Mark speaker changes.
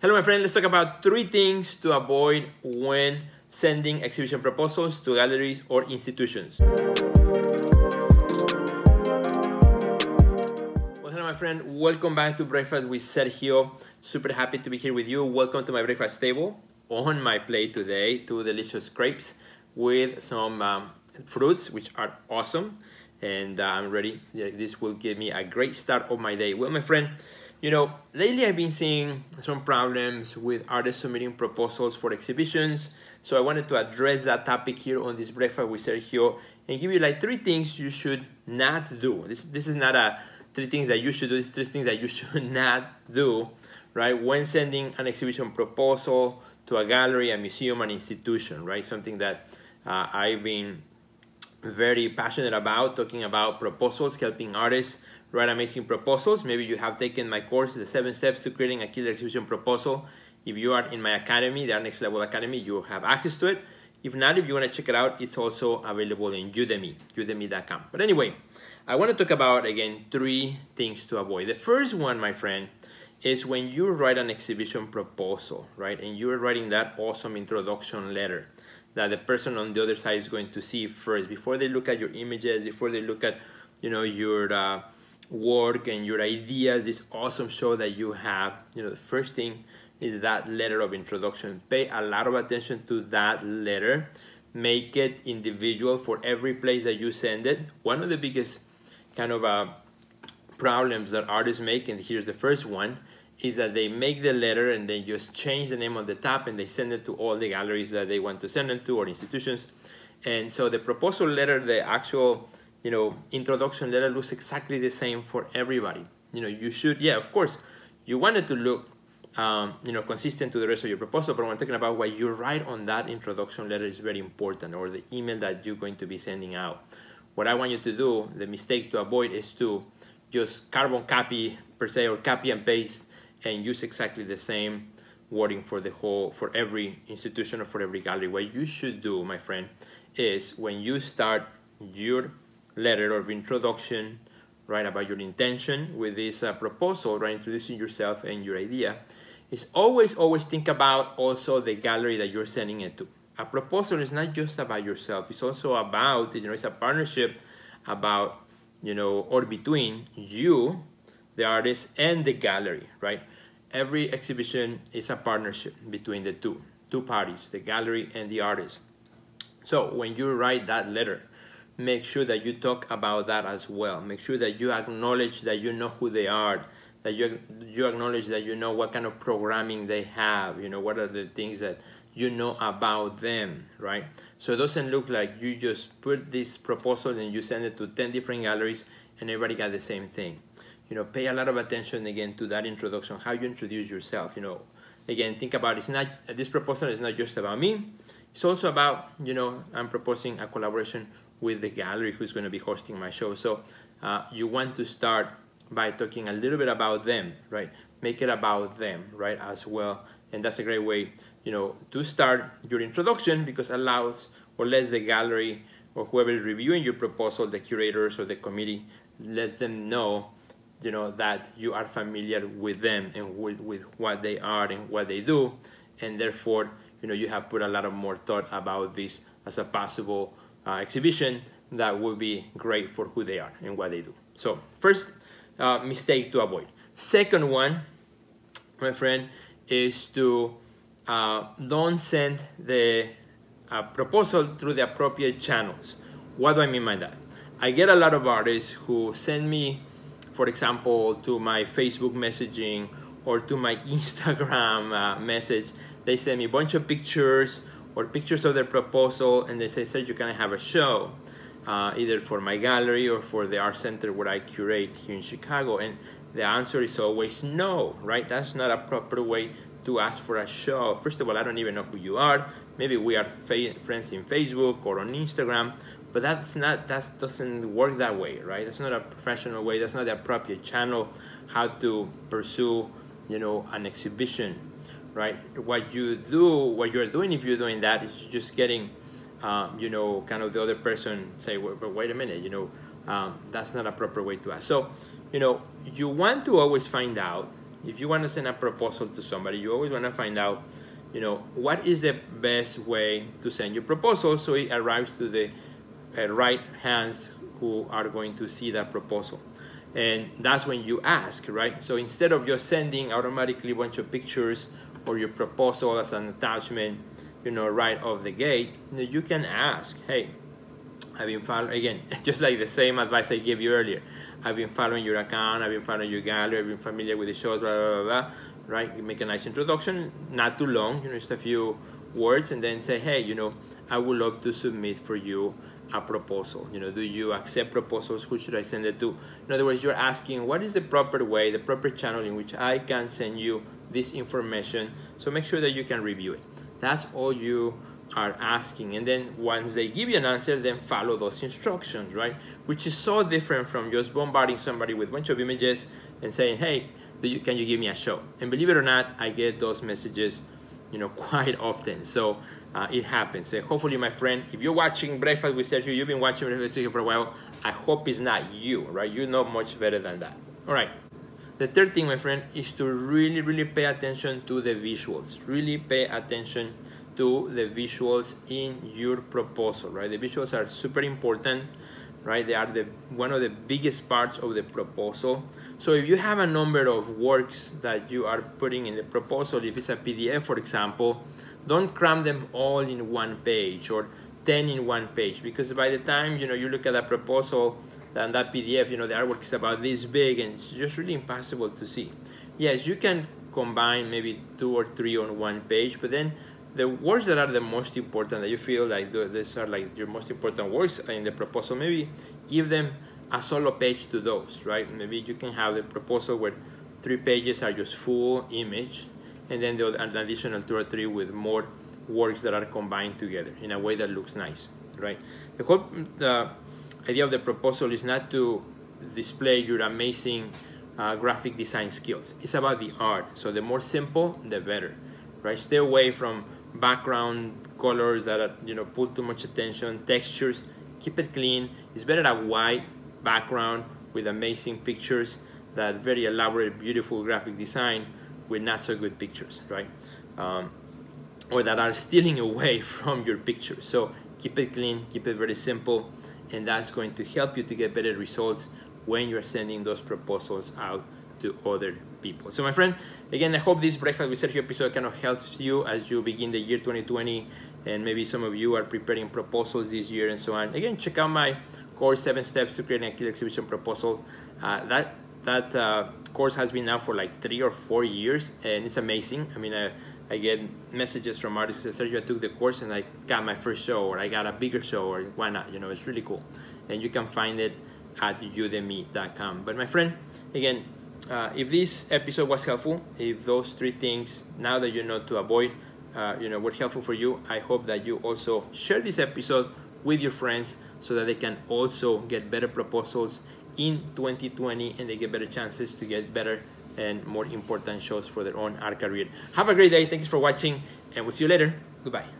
Speaker 1: Hello, my friend. Let's talk about three things to avoid when sending exhibition proposals to galleries or institutions. Well, hello, my friend. Welcome back to Breakfast with Sergio. Super happy to be here with you. Welcome to my breakfast table. On my plate today, two delicious crepes with some um, fruits, which are awesome. And uh, I'm ready. This will give me a great start of my day. Well, my friend, you know, lately I've been seeing some problems with artists submitting proposals for exhibitions. So I wanted to address that topic here on this breakfast with Sergio and give you like three things you should not do. This, this is not a three things that you should do, it's three things that you should not do, right? When sending an exhibition proposal to a gallery, a museum, an institution, right? Something that uh, I've been very passionate about, talking about proposals, helping artists write amazing proposals. Maybe you have taken my course, The Seven Steps to Creating a Killer Exhibition Proposal. If you are in my academy, the Next Level Academy, you have access to it. If not, if you want to check it out, it's also available in Udemy, udemy.com. But anyway, I want to talk about, again, three things to avoid. The first one, my friend, is when you write an exhibition proposal, right? And you're writing that awesome introduction letter that the person on the other side is going to see first before they look at your images, before they look at, you know, your uh, work and your ideas, this awesome show that you have, you know, the first thing is that letter of introduction. Pay a lot of attention to that letter. Make it individual for every place that you send it. One of the biggest kind of uh, problems that artists make, and here's the first one, is that they make the letter and they just change the name on the top and they send it to all the galleries that they want to send it to or institutions. And so the proposal letter, the actual you know, introduction letter looks exactly the same for everybody. You know, you should, yeah, of course, you want it to look, um, you know, consistent to the rest of your proposal, but when I'm talking about what you write on that introduction letter is very important, or the email that you're going to be sending out. What I want you to do, the mistake to avoid is to just carbon copy per se, or copy and paste, and use exactly the same wording for the whole, for every institution or for every gallery. What you should do, my friend, is when you start your letter of introduction, right, about your intention with this uh, proposal, right, introducing yourself and your idea, is always, always think about also the gallery that you're sending it to. A proposal is not just about yourself, it's also about, you know, it's a partnership about, you know, or between you, the artist, and the gallery, right? Every exhibition is a partnership between the two, two parties, the gallery and the artist. So when you write that letter, make sure that you talk about that as well. Make sure that you acknowledge that you know who they are, that you, you acknowledge that you know what kind of programming they have, you know, what are the things that you know about them, right? So it doesn't look like you just put this proposal and you send it to 10 different galleries and everybody got the same thing. You know, pay a lot of attention again to that introduction, how you introduce yourself, you know. Again, think about it's not this proposal is not just about me. It's also about, you know, I'm proposing a collaboration with the gallery who's going to be hosting my show. So uh, you want to start by talking a little bit about them, right? Make it about them, right, as well. And that's a great way, you know, to start your introduction because allows or lets the gallery or whoever is reviewing your proposal, the curators or the committee, lets them know, you know, that you are familiar with them and with, with what they are and what they do. And therefore, you know, you have put a lot of more thought about this as a possible uh, exhibition that would be great for who they are and what they do. So first uh, mistake to avoid. Second one, my friend, is to uh, don't send the uh, proposal through the appropriate channels. What do I mean by that? I get a lot of artists who send me, for example, to my Facebook messaging or to my Instagram uh, message. They send me a bunch of pictures or pictures of their proposal and they say, sir, you can have a show, uh, either for my gallery or for the art center where I curate here in Chicago. And the answer is always no, right? That's not a proper way to ask for a show. First of all, I don't even know who you are. Maybe we are friends in Facebook or on Instagram, but that's not that doesn't work that way, right? That's not a professional way. That's not the appropriate channel how to pursue, you know, an exhibition right? What you do, what you're doing if you're doing that is just getting, um, you know, kind of the other person say, well, but wait a minute, you know, um, that's not a proper way to ask. So, you know, you want to always find out if you want to send a proposal to somebody, you always want to find out, you know, what is the best way to send your proposal so it arrives to the uh, right hands who are going to see that proposal. And that's when you ask, right? So instead of just sending automatically a bunch of pictures or your proposal as an attachment, you know, right off the gate, you, can ask, hey, I've been following, again, just like the same advice I gave you earlier. I've been following your account, I've been following your gallery, I've been familiar with the shows, blah, blah, blah, blah, right? You make a nice introduction, not too long, you know, just a few words, and then say, hey, you know, I would love to submit for you a proposal. You know, do you accept proposals? Who should I send it to? In other words, you're asking what is the proper way, the proper channel in which I can send you this information. So make sure that you can review it. That's all you are asking. And then once they give you an answer, then follow those instructions, right? Which is so different from just bombarding somebody with a bunch of images and saying, hey, you, can you give me a show? And believe it or not, I get those messages, you know, quite often. So uh, it happens. Uh, hopefully, my friend, if you're watching Breakfast with Sergio, you've been watching Breakfast with Sergio for a while. I hope it's not you, right? You know much better than that. All right. The third thing, my friend, is to really, really pay attention to the visuals. Really pay attention to the visuals in your proposal, right? The visuals are super important, right? They are the one of the biggest parts of the proposal. So if you have a number of works that you are putting in the proposal, if it's a PDF, for example, don't cram them all in one page or 10 in one page because by the time you know you look at that proposal and that PDF, you know the artwork is about this big and it's just really impossible to see. Yes, you can combine maybe two or three on one page, but then the words that are the most important that you feel like these are like your most important words in the proposal, maybe give them a solo page to those, right? Maybe you can have the proposal where three pages are just full image and then the, an additional two or three with more works that are combined together in a way that looks nice, right? The whole the idea of the proposal is not to display your amazing uh, graphic design skills. It's about the art. So the more simple, the better, right? Stay away from background colors that are, you know pull too much attention, textures. Keep it clean. It's better a white background with amazing pictures, that very elaborate, beautiful graphic design with not so good pictures, right? Um, or that are stealing away from your pictures. So keep it clean, keep it very simple, and that's going to help you to get better results when you're sending those proposals out to other people. So my friend, again, I hope this Breakfast with Sergio episode kind of helps you as you begin the year 2020 and maybe some of you are preparing proposals this year and so on. Again, check out my course, Seven Steps to Creating a Killer Exhibition Proposal. Uh, that that uh, course has been now for like three or four years, and it's amazing. I mean, I, I get messages from artists say, Sergio, I took the course and I got my first show, or I got a bigger show, or why not? You know, it's really cool. And you can find it at udemy.com. But my friend, again, uh, if this episode was helpful, if those three things, now that you know to avoid, uh, you know, were helpful for you, I hope that you also share this episode with your friends so that they can also get better proposals in 2020 and they get better chances to get better and more important shows for their own art career. Have a great day. Thanks for watching and we'll see you later. Goodbye.